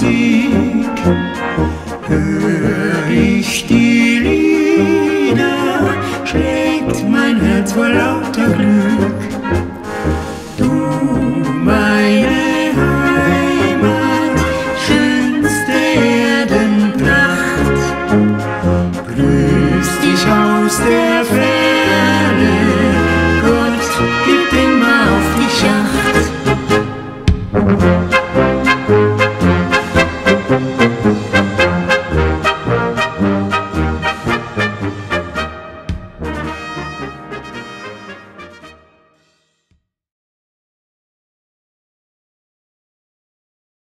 Blasmusik. Hör ich die Lieder, schlägt mein Herz vor lauter Glück.